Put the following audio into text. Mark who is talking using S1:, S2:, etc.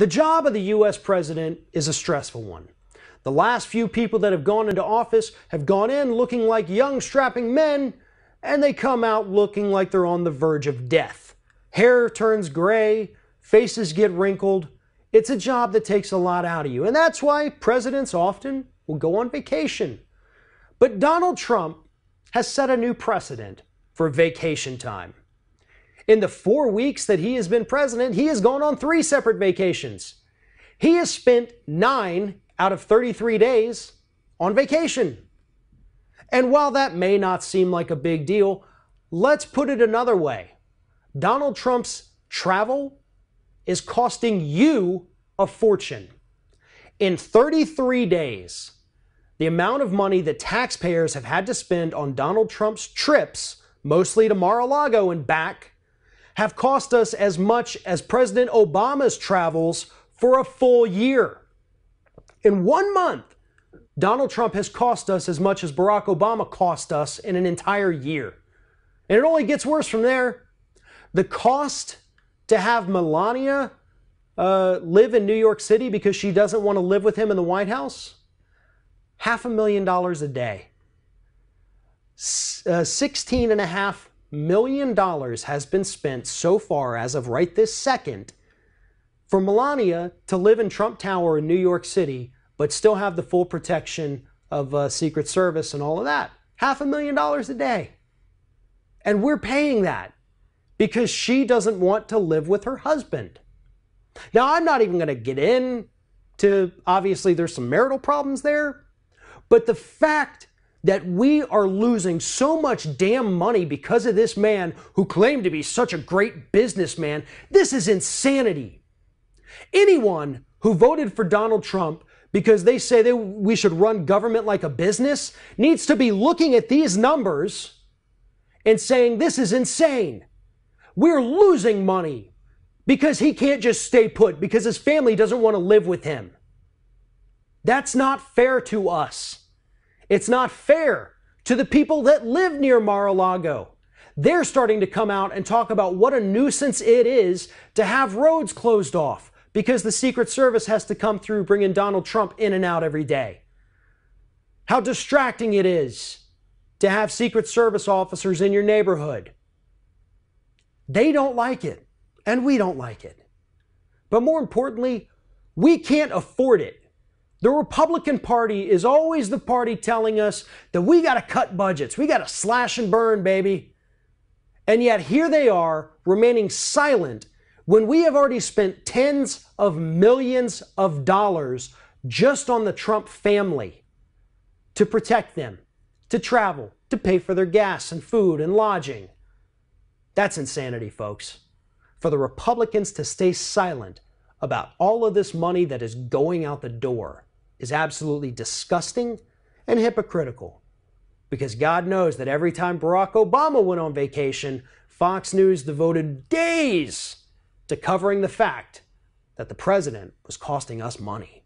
S1: The job of the U.S. president is a stressful one. The last few people that have gone into office have gone in looking like young, strapping men, and they come out looking like they're on the verge of death. Hair turns gray, faces get wrinkled. It's a job that takes a lot out of you, and that's why presidents often will go on vacation. But Donald Trump has set a new precedent for vacation time. In the four weeks that he has been president, he has gone on three separate vacations. He has spent nine out of 33 days on vacation. And while that may not seem like a big deal, let's put it another way Donald Trump's travel is costing you a fortune. In 33 days, the amount of money that taxpayers have had to spend on Donald Trump's trips, mostly to Mar a Lago and back, have cost us as much as President Obama's travels for a full year. In one month, Donald Trump has cost us as much as Barack Obama cost us in an entire year. And it only gets worse from there. The cost to have Melania uh, live in New York City because she doesn't want to live with him in the White House? Half a million dollars a day. Uh, Sixteen and a half million dollars has been spent so far as of right this second for Melania to live in Trump Tower in New York City, but still have the full protection of uh, Secret Service and all of that. Half a million dollars a day. And we're paying that because she doesn't want to live with her husband. Now, I'm not even going to get in to obviously there's some marital problems there, but the fact that we are losing so much damn money because of this man who claimed to be such a great businessman, this is insanity. Anyone who voted for Donald Trump because they say that we should run government like a business needs to be looking at these numbers and saying this is insane. We're losing money because he can't just stay put because his family doesn't want to live with him. That's not fair to us. It's not fair to the people that live near Mar-a-Lago. They're starting to come out and talk about what a nuisance it is to have roads closed off because the Secret Service has to come through bringing Donald Trump in and out every day. How distracting it is to have Secret Service officers in your neighborhood. They don't like it, and we don't like it. But more importantly, we can't afford it. The Republican Party is always the party telling us that we got to cut budgets, we got to slash and burn, baby. And yet here they are remaining silent when we have already spent tens of millions of dollars just on the Trump family to protect them, to travel, to pay for their gas and food and lodging. That's insanity, folks. For the Republicans to stay silent about all of this money that is going out the door is absolutely disgusting and hypocritical. Because God knows that every time Barack Obama went on vacation, Fox News devoted days to covering the fact that the president was costing us money.